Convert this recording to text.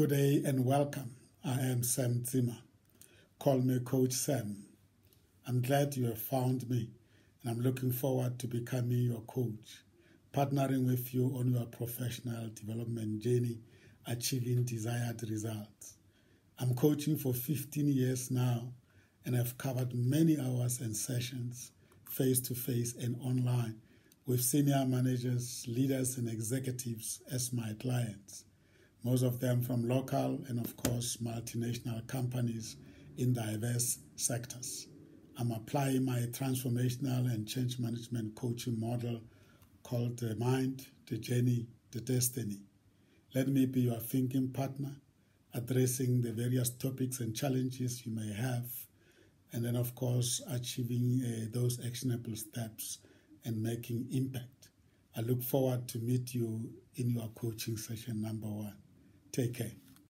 Good day and welcome. I am Sam Tsima. Call me Coach Sam. I'm glad you have found me and I'm looking forward to becoming your coach, partnering with you on your professional development journey, achieving desired results. I'm coaching for 15 years now and I've covered many hours and sessions face to face and online with senior managers, leaders, and executives as my clients most of them from local and, of course, multinational companies in diverse sectors. I'm applying my transformational and change management coaching model called the Mind, the Journey, the Destiny. Let me be your thinking partner, addressing the various topics and challenges you may have, and then, of course, achieving uh, those actionable steps and making impact. I look forward to meet you in your coaching session number one. Take care.